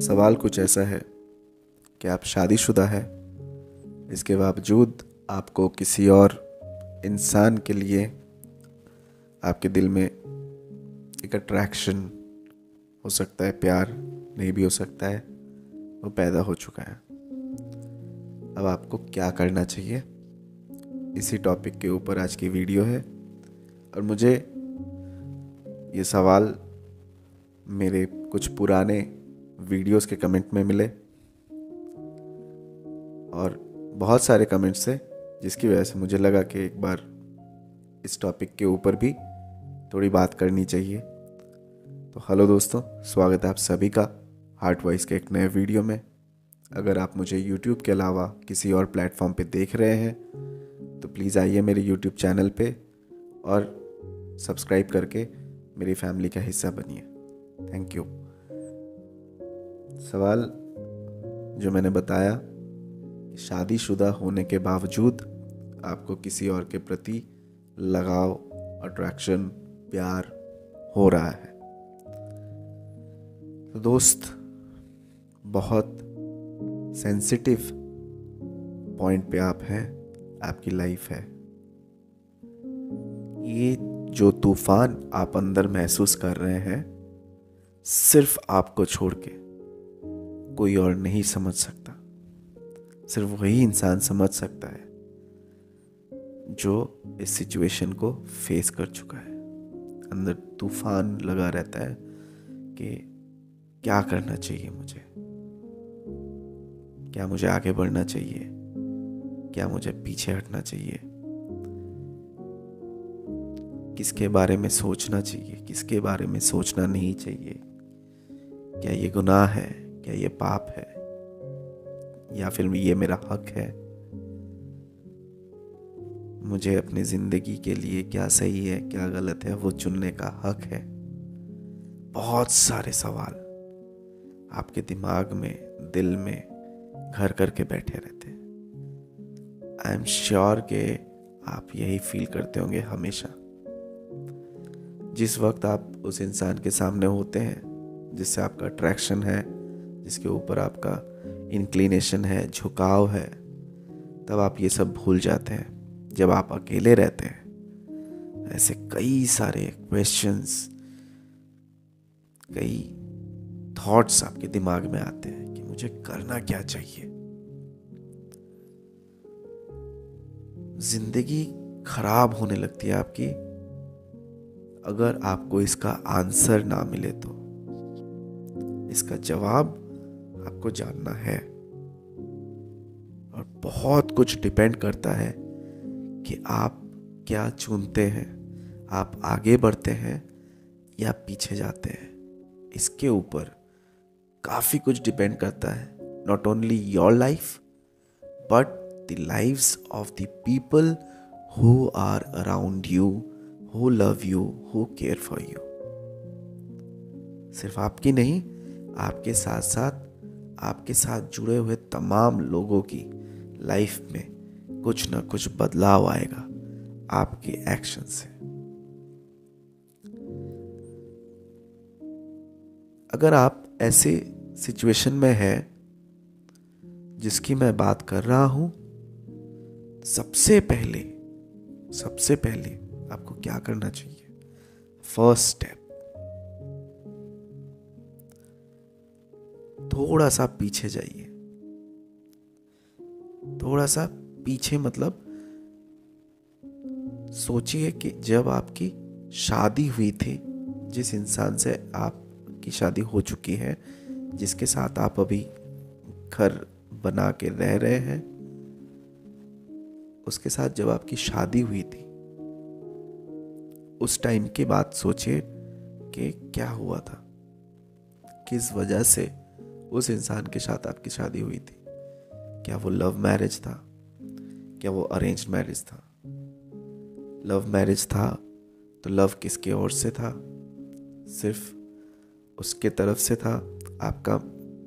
सवाल कुछ ऐसा है कि आप शादीशुदा है, इसके बावजूद आपको किसी और इंसान के लिए आपके दिल में एक अट्रैक्शन हो सकता है, प्यार नहीं भी हो सकता है, वो पैदा हो चुका है। अब आपको क्या करना चाहिए? इसी टॉपिक के ऊपर आज की वीडियो है और मुझे ये सवाल मेरे कुछ पुराने वीडियोस के कमेंट में मिले। और बहुत सारे कमेंट्स थे जिसकी वजह से मुझे लगा कि एक बार इस टॉपिक के ऊपर भी थोड़ी बात करनी चाहिए। तो हेलो दोस्तों, स्वागत है आप सभी का हार्ट वॉइस के एक नए वीडियो में। अगर आप मुझे यूट्यूब के अलावा किसी और प्लेटफॉर्म पे देख रहे हैं तो प्लीज़ आइए मेरे यूट्यूब चैनल पे और सब्सक्राइब करके मेरी फैमिली का हिस्सा बनिए थैंक यू सवाल जो मैंने बताया शादीशुदा होने के बावजूद आपको किसी और के प्रति लगाव अट्रैक्शन प्यार हो रहा है। तो दोस्त, बहुत सेंसिटिव पॉइंट पे आप हैं, आपकी लाइफ है। ये जो तूफ़ान आप अंदर महसूस कर रहे हैं, सिर्फ़ आपको छोड़ के कोई और नहीं समझ सकता। सिर्फ़ वही इंसान समझ सकता है जो इस सिचुएशन को फेस कर चुका है। अंदर तूफ़ान लगा रहता है कि क्या करना चाहिए मुझे? क्या मुझे आगे बढ़ना चाहिए? क्या मुझे पीछे हटना चाहिए? किसके बारे में सोचना चाहिए, किसके बारे में सोचना नहीं चाहिए? क्या ये गुनाह है? क्या ये पाप है? या फिर ये मेरा हक है? मुझे अपनी ज़िंदगी के लिए क्या सही है, क्या गलत है, वो चुनने का हक है? बहुत सारे सवाल आपके दिमाग में, दिल में घर करके बैठे रहते हैं। आई एम श्योर के आप यही फील करते होंगे हमेशा। जिस वक्त आप उस इंसान के सामने होते हैं, जिससे आपका अट्रैक्शन है, जिसके ऊपर आपका इंक्लिनेशन है, झुकाव है, तब आप ये सब भूल जाते हैं, जब आप अकेले रहते हैं। ऐसे कई सारे क्वेश्चंस कई थॉट्स आपके दिमाग में आते हैं कि मुझे करना क्या चाहिए। ज़िंदगी खराब होने लगती है आपकी अगर आपको इसका आंसर ना मिले तो। इसका जवाब आपको जानना है। और बहुत कुछ डिपेंड करता है कि आप क्या चुनते हैं। आप आगे बढ़ते हैं या पीछे जाते हैं। इसके ऊपर काफ़ी कुछ डिपेंड करता है। Not only your life but the lifes of the people who are around you who love you who care for you सिर्फ़ आपकी नहीं, आपके साथ साथ आपके साथ जुड़े हुए तमाम लोगों की लाइफ में कुछ ना कुछ बदलाव आएगा आपके एक्शन से। अगर आप ऐसे सिचुएशन में हैं, जिसकी मैं बात कर रहा हूँ, सबसे पहले सबसे पहले आपको क्या करना चाहिए? फ़र्स्ट स्टेप थोड़ा सा पीछे जाइए। थोड़ा सा पीछे मतलब सोचिए कि जब आपकी शादी हुई थी, जिस इंसान से आपकी शादी हो चुकी है, जिसके साथ आप अभी घर बना के रह रहे हैं, उसके साथ जब आपकी शादी हुई थी उस टाइम की बात सोचिए कि क्या हुआ था। किस वजह से उस इंसान के साथ आपकी शादी हुई थी? क्या वो लव मैरिज था? क्या वो अरेंज मैरिज था? लव मैरिज था तो लव किसके ओर से था? सिर्फ़ उसके तरफ़ से था? आपका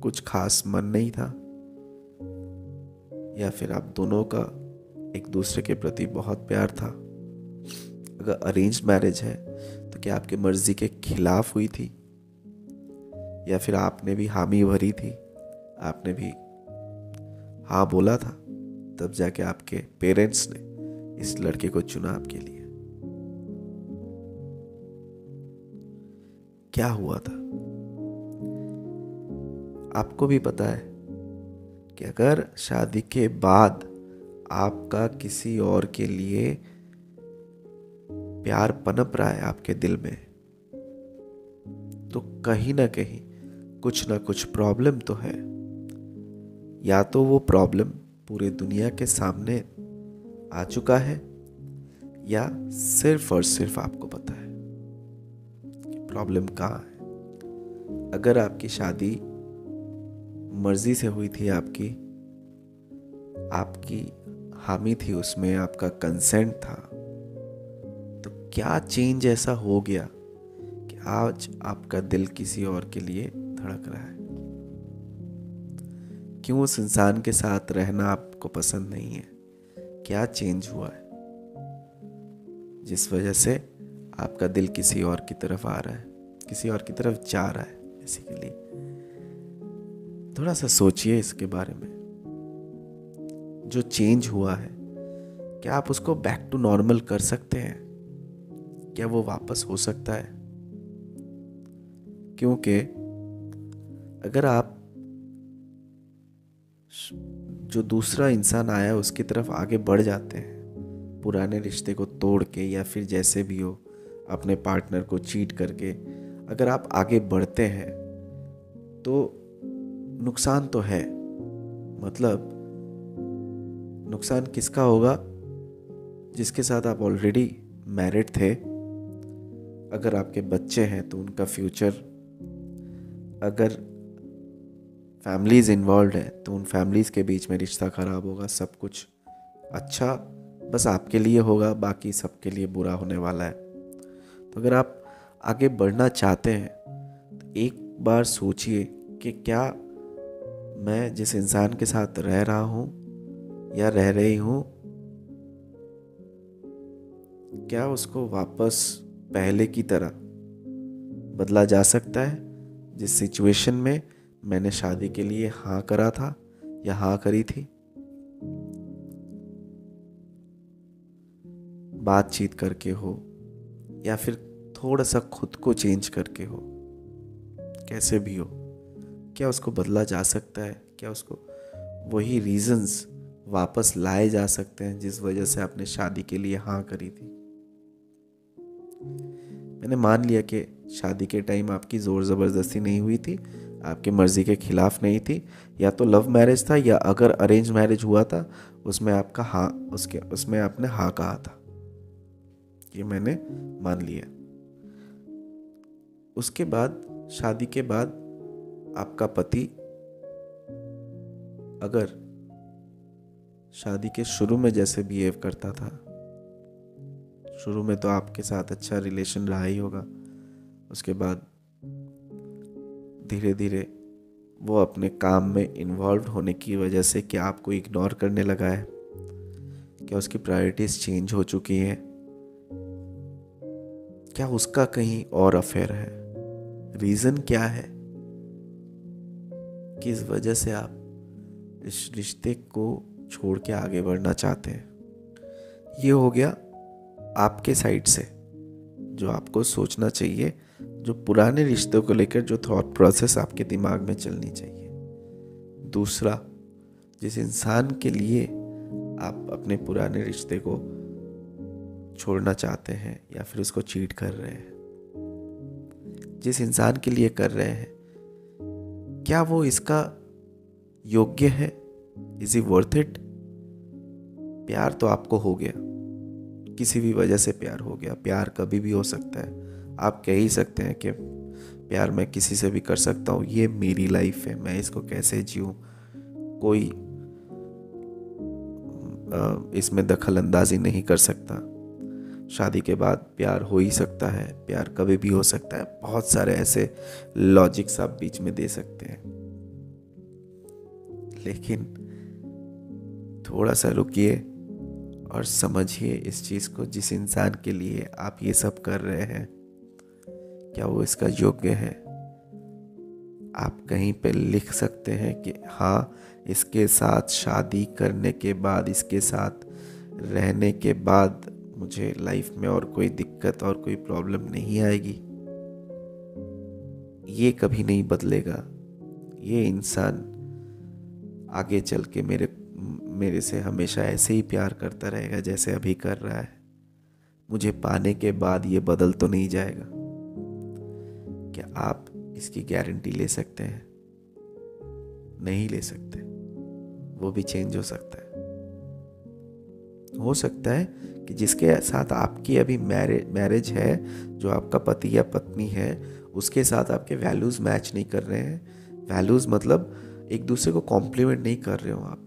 कुछ खास मन नहीं था? या फिर आप दोनों का एक दूसरे के प्रति बहुत प्यार था? अगर अरेंज मैरिज है तो क्या आपके मर्ज़ी के खिलाफ हुई थी? या फिर आपने भी हामी भरी थी? आपने भी हाँ बोला था, तब जाके आपके पेरेंट्स ने इस लड़के को चुना आपके लिए। क्या हुआ था? आपको भी पता है कि अगर शादी के बाद आपका किसी और के लिए प्यार पनप रहा है आपके दिल में तो कहीं ना कहीं कुछ ना कुछ प्रॉब्लम तो है। या तो वो प्रॉब्लम पूरे दुनिया के सामने आ चुका है, या सिर्फ़ और सिर्फ़ आपको पता है प्रॉब्लम कहाँ है। अगर आपकी शादी मर्ज़ी से हुई थी आपकी आपकी हामी थी, उसमें आपका कंसेंट था क्या चेंज ऐसा हो गया कि आज आपका दिल किसी और के लिए धड़क रहा है? क्यों उस इंसान के साथ रहना आपको पसंद नहीं है? क्या चेंज हुआ है? जिस वजह से आपका दिल किसी और की तरफ़ आ रहा है, किसी और की तरफ़ जा रहा है बेसिकली थोड़ा सा सोचिए इसके बारे में। जो चेंज हुआ है, क्या आप उसको बैक टू नॉर्मल कर सकते हैं? क्या वो वापस हो सकता है? क्योंकि अगर आप जो दूसरा इंसान आया उसकी तरफ़ आगे बढ़ जाते हैं, पुराने रिश्ते को तोड़ के या फिर जैसे भी हो, अपने पार्टनर को चीट करके अगर आप आगे बढ़ते हैं तो नुकसान तो है। मतलब नुकसान किसका होगा? जिसके साथ आप ऑलरेडी मैरिड थे अगर आपके बच्चे हैं तो उनका फ्यूचर, अगर फैमिलीज़ इन्वॉल्व है तो उन फैमिलीज़ के बीच में रिश्ता ख़राब होगा, सब कुछ अच्छा बस आपके लिए होगा, बाकी सबके लिए बुरा होने वाला है। तो अगर आप आगे बढ़ना चाहते हैं तो एक बार सोचिए कि क्या मैं जिस इंसान के साथ रह रहा हूँ या रह रही हूँ, क्या उसको वापस पहले की तरह बदला जा सकता है, जिस सिचुएशन में मैंने शादी के लिए हाँ करा था या हाँ करी थी। बातचीत करके हो या फिर थोड़ा सा खुद को चेंज करके हो, कैसे भी हो, क्या उसको बदला जा सकता है, क्या उसको वही रीजंस वापस लाए जा सकते हैं जिस वजह से आपने शादी के लिए हाँ करी थी। मैंने मान लिया कि शादी के टाइम आपकी ज़ोर ज़बरदस्ती नहीं हुई थी, आपकी मर्ज़ी के ख़िलाफ़ नहीं थी। या तो लव मैरिज था या अगर अरेंज मैरिज हुआ था, उसमें आपका हाँ उसके, उसमें आपने हाँ कहा था। ये मैंने मान लिया। उसके बाद, शादी के बाद आपका पति अगर शादी के शुरू में जैसे बिहेव करता था शुरू में तो आपके साथ अच्छा रिलेशन रहा ही होगा। उसके बाद धीरे धीरे वो अपने काम में इन्वॉल्व होने की वजह से क्या आपको इग्नोर करने लगा है? क्या उसकी प्रायोरिटीज चेंज हो चुकी हैं? क्या उसका कहीं और अफेयर है? रीज़न क्या है? किस वजह से आप इस रिश्ते को छोड़ के आगे बढ़ना चाहते हैं? ये हो गया आपके साइड से, जो आपको सोचना चाहिए, जो पुराने रिश्तों को लेकर जो थॉट प्रोसेस आपके दिमाग में चलनी चाहिए। दूसरा, जिस इंसान के लिए आप अपने पुराने रिश्ते को छोड़ना चाहते हैं या फिर उसको चीट कर रहे हैं, जिस इंसान के लिए कर रहे हैं, क्या वो इसका योग्य है? इज़ ई वर्थ इट प्यार तो आपको हो गया। किसी भी वजह से प्यार हो गया। प्यार कभी भी हो सकता है। आप कह ही सकते हैं कि प्यार मैं किसी से भी कर सकता हूँ। ये मेरी लाइफ है। मैं इसको कैसे जीऊँ? कोई इसमें दखल अंदाजी नहीं कर सकता। शादी के बाद प्यार हो ही सकता है। प्यार कभी भी हो सकता है। बहुत सारे ऐसे लॉजिक्स आप बीच में दे सकते हैं। लेकिन थोड़ा सा रुकिए। और समझिए इस चीज़ को जिस इंसान के लिए आप ये सब कर रहे हैं, क्या वो इसका योग्य है? आप कहीं पे लिख सकते हैं कि हाँ इसके साथ शादी करने के बाद, इसके साथ रहने के बाद मुझे लाइफ में और कोई दिक्कत और कोई प्रॉब्लम नहीं आएगी। ये कभी नहीं बदलेगा। ये इंसान आगे चल के मेरे मेरे से हमेशा ऐसे ही प्यार करता रहेगा जैसे अभी कर रहा है। मुझे पाने के बाद ये बदल तो नहीं जाएगा। क्या आप इसकी गारंटी ले सकते हैं? नहीं ले सकते। वो भी चेंज हो सकता है। हो सकता है कि जिसके साथ आपकी अभी मैरिज मैरिज है, जो आपका पति या पत्नी है, उसके साथ आपके वैल्यूज़ मैच नहीं कर रहे हैं। वैल्यूज़ मतलब एक दूसरे को कॉम्प्लीमेंट नहीं कर रहे हो आप।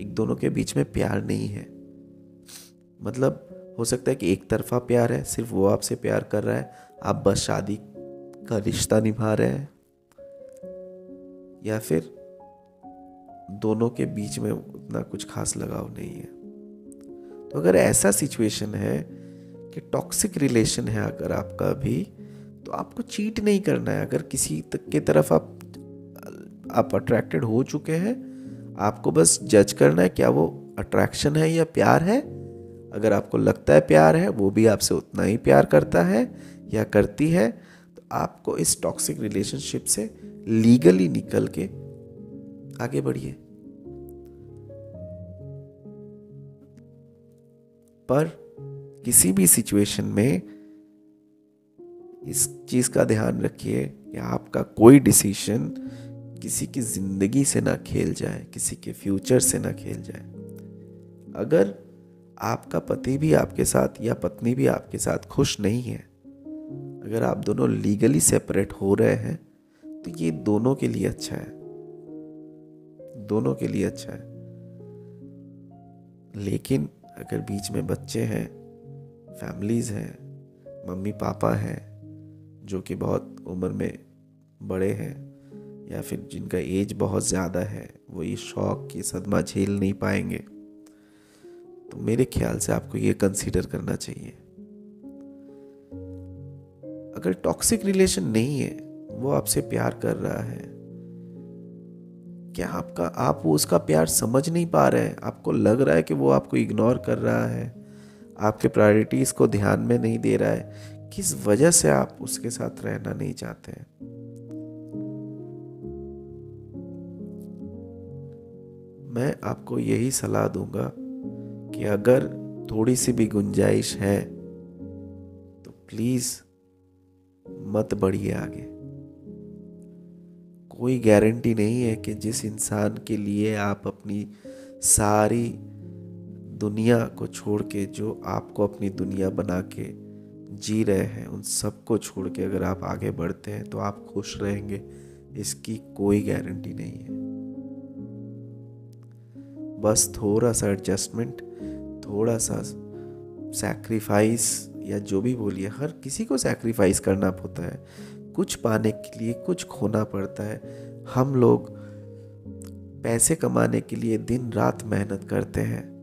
एक दोनों के बीच में प्यार नहीं है। मतलब हो सकता है कि एक तरफा प्यार है, सिर्फ़ वो आपसे प्यार कर रहा है, आप बस शादी का रिश्ता निभा रहे हैं। या फिर, दोनों के बीच में उतना कुछ खास लगाव नहीं है। तो अगर ऐसा सिचुएशन है कि टॉक्सिक रिलेशन है अगर आपका भी तो आपको चीट नहीं करना है। अगर किसी के तरफ़ आप आप अट्रैक्टेड हो चुके हैं आपको बस जज करना है क्या वो अट्रैक्शन है या प्यार है? अगर आपको लगता है प्यार है, वो भी आपसे उतना ही प्यार करता है या करती है तो आपको इस टॉक्सिक रिलेशनशिप से लीगली निकल के आगे बढ़िए। पर किसी भी सिचुएशन में इस चीज़ का ध्यान रखिए कि आपका कोई डिसीज़न किसी की ज़िंदगी से ना खेल जाए, किसी के फ्यूचर से ना खेल जाए। अगर आपका पति भी आपके साथ या पत्नी भी आपके साथ खुश नहीं है, अगर आप दोनों लीगली सेपरेट हो रहे हैं तो ये दोनों के लिए अच्छा है। दोनों के लिए अच्छा है। लेकिन अगर बीच में बच्चे हैं फैमिलीज़ हैं मम्मी पापा हैं, जो कि बहुत उम्र में बड़े हैं या फिर जिनका एज बहुत ज़्यादा है, वो ये शौक की सदमा झेल नहीं पाएँगे। तो मेरे ख्याल से आपको ये कंसीडर करना चाहिए। अगर टॉक्सिक रिलेशन नहीं है, वो आपसे प्यार कर रहा है, क्या आपका, आप वो उसका प्यार समझ नहीं पा रहे हैं? आपको लग रहा है कि वो आपको इग्नोर कर रहा है, आपके प्रायोरिटीज को ध्यान में नहीं दे रहा है, किस वजह से आप उसके साथ रहना नहीं चाहते हैं? मैं आपको यही सलाह दूँगा कि अगर थोड़ी सी भी गुंजाइश है तो प्लीज़ मत बढ़िए आगे। कोई गारंटी नहीं है कि जिस इंसान के लिए आप अपनी सारी दुनिया को छोड़ के, जो आपको अपनी दुनिया बना के जी रहे हैं, उन सबको छोड़ के अगर आप आगे बढ़ते हैं तो आप खुश रहेंगे, इसकी कोई गारंटी नहीं है। बस थोड़ा सा एडजस्टमेंट थोड़ा सा सैक्रिफाइस या जो भी बोलिए, हर किसी को सैक्रिफाइस करना पड़ता है। कुछ पाने के लिए कुछ खोना पड़ता है। हम लोग पैसे कमाने के लिए दिन रात मेहनत करते हैं।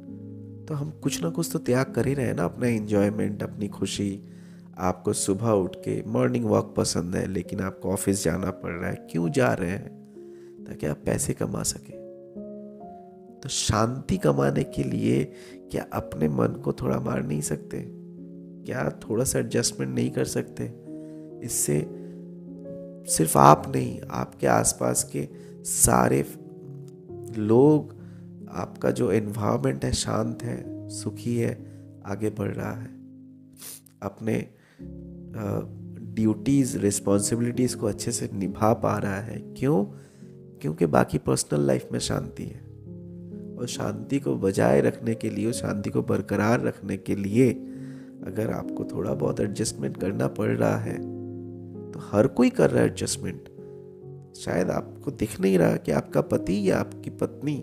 तो हम कुछ ना कुछ तो त्याग कर ही रहे हैं ना अपना इन्जॉयमेंट अपनी खुशी। आपको सुबह उठ के मॉर्निंग वॉक पसंद है, लेकिन आपको ऑफ़िस जाना पड़ रहा है। क्यों जा रहे हैं? ताकि आप पैसे कमा सकें। तो शांति कमाने के लिए क्या अपने मन को थोड़ा मार नहीं सकते? क्या थोड़ा सा एडजस्टमेंट नहीं कर सकते? इससे सिर्फ़ आप नहीं, आपके आसपास के सारे लोग, आपका जो एनवायरनमेंट है शांत है, सुखी है, आगे बढ़ रहा है। अपने ड्यूटीज़ रिस्पॉन्सिबिलिटीज़ को अच्छे से निभा पा रहा है। क्यों? क्योंकि बाकी पर्सनल लाइफ में शांति है। और शांति को बजाय रखने के लिए, शांति को बरकरार रखने के लिए अगर आपको थोड़ा बहुत एडजस्टमेंट करना पड़ रहा है तो हर कोई कर रहा है एडजस्टमेंट शायद आपको दिख नहीं रहा कि आपका पति या आपकी पत्नी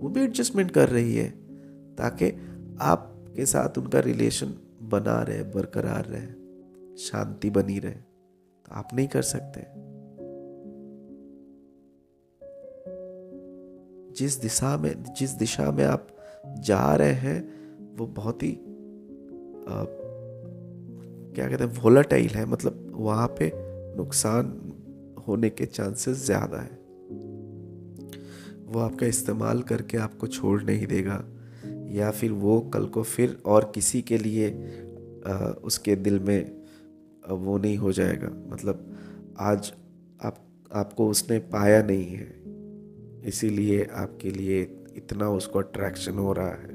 वो भी एडजस्टमेंट कर रही है, ताकि आपके साथ उनका रिलेशन बना रहे, बरकरार रहे, शांति बनी रहे। तो आप नहीं कर सकते। जिस दिशा में जिस दिशा में आप जा रहे हैं वो बहुत ही आ, क्या कहते हैं वोलाटाइल है। मतलब वहाँ पे नुकसान होने के चांसेस ज़्यादा है। वो आपका इस्तेमाल करके आपको छोड़ नहीं देगा। या फिर वो कल को फिर और किसी के लिए आ, उसके दिल में वो नहीं हो जाएगा। मतलब आज आप आपको उसने पाया नहीं है। इसीलिए आपके लिए इतना उसको अट्रैक्शन हो रहा है।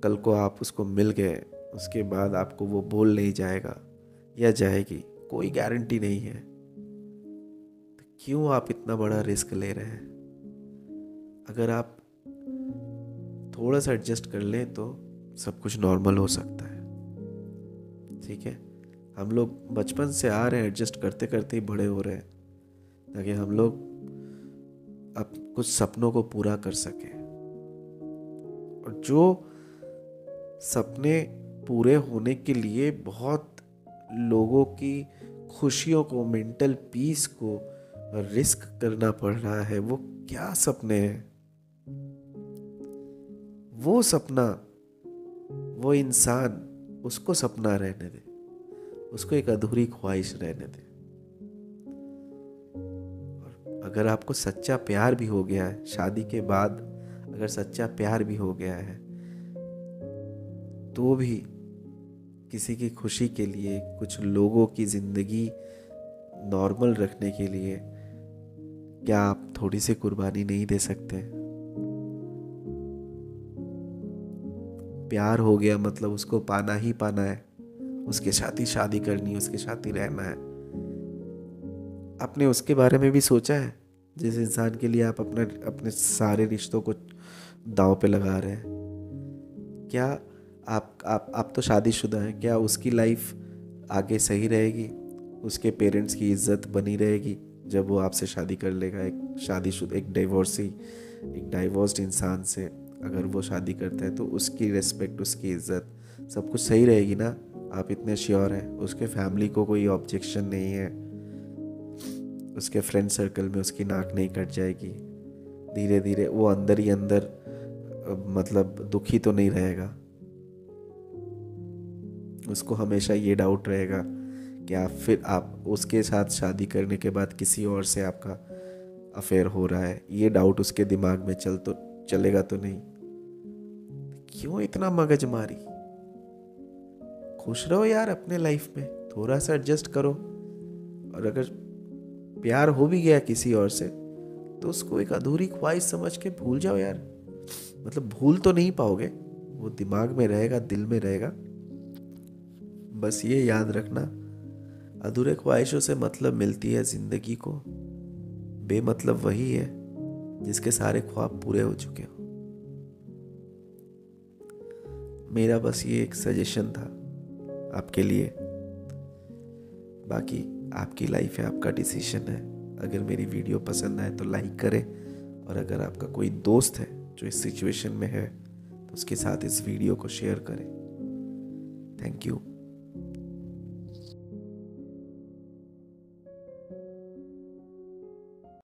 कल को आप उसको मिल गए, उसके बाद आपको वो बोल नहीं जाएगा या जाएगी, कोई गारंटी नहीं है। तो क्यों आप इतना बड़ा रिस्क ले रहे हैं? अगर आप थोड़ा सा एडजस्ट कर लें तो सब कुछ नॉर्मल हो सकता है। ठीक है? हम लोग बचपन से आ रहे हैं एडजस्ट करते करते ही बड़े हो रहे हैं। ताकि हम लोग अब कुछ सपनों को पूरा कर सकें। और जो सपने पूरे होने के लिए बहुत लोगों की खुशियों को, मेंटल पीस को रिस्क करना पड़ रहा है, वो क्या सपने हैं? वो सपना, वो इंसान, उसको सपना रहने दे। उसको एक अधूरी ख्वाहिश रहने दे। अगर आपको सच्चा प्यार भी हो गया है, शादी के बाद अगर सच्चा प्यार भी हो गया है तो भी किसी की खुशी के लिए, कुछ लोगों की ज़िंदगी नॉर्मल रखने के लिए क्या आप थोड़ी सी कुर्बानी नहीं दे सकते? प्यार हो गया मतलब उसको पाना ही पाना है। उसके साथ ही शादी करनी है, उसके साथ ही रहना है। आपने उसके बारे में भी सोचा है? जिस इंसान के लिए आप अपने अपने सारे रिश्तों को दाव पे लगा रहे हैं, क्या आप आप आप तो शादीशुदा हैं, क्या उसकी लाइफ आगे सही रहेगी? उसके पेरेंट्स की इज़्ज़त बनी रहेगी जब वो आपसे शादी कर लेगा? एक शादीशुदा, एक डाइवोर्सी एक डाइवोर्स्ड इंसान से अगर वो शादी करता है तो उसकी रिस्पेक्ट उसकी इज़्ज़त सब कुछ सही रहेगी ना? आप इतने श्योर हैं? उसके फैमिली को कोई ऑब्जेक्शन नहीं है? उसके फ्रेंड सर्कल में उसकी नाक नहीं कट जाएगी। धीरे धीरे वो अंदर ही अंदर मतलब दुखी तो नहीं रहेगा। उसको हमेशा ये डाउट रहेगा कि आप फिर आप उसके साथ शादी करने के बाद किसी और से आपका अफेयर हो रहा है। ये डाउट उसके दिमाग में चल तो चलेगा तो नहीं। क्यों इतना मगज मारी? खुश रहो यार अपने लाइफ में। थोड़ा सा एडजस्ट करो। और अगर प्यार हो भी गया किसी और से तो उसको एक अधूरी ख्वाहिश समझ के भूल जाओ यार। मतलब भूल तो नहीं पाओगे, वो दिमाग में रहेगा, दिल में रहेगा। बस ये याद रखना, अधूरे ख्वाहिशों से मतलब मिलती है ज़िंदगी को। बेमतलब वही है, जिसके सारे ख्वाब पूरे हो चुके हो। मेरा बस ये एक सजेशन था आपके लिए। बाकी आपकी लाइफ है, आपका डिसीज़न है। अगर मेरी वीडियो पसंद आए तो लाइक करें। और अगर आपका कोई दोस्त है जो इस सिचुएशन में है तो उसके साथ इस वीडियो को शेयर करें। Thank you